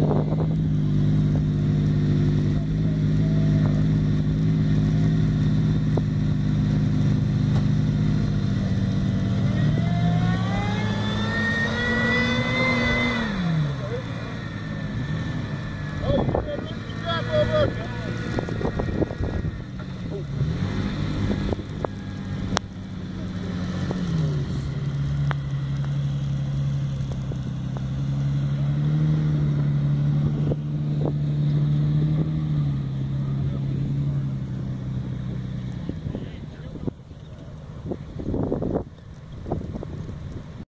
you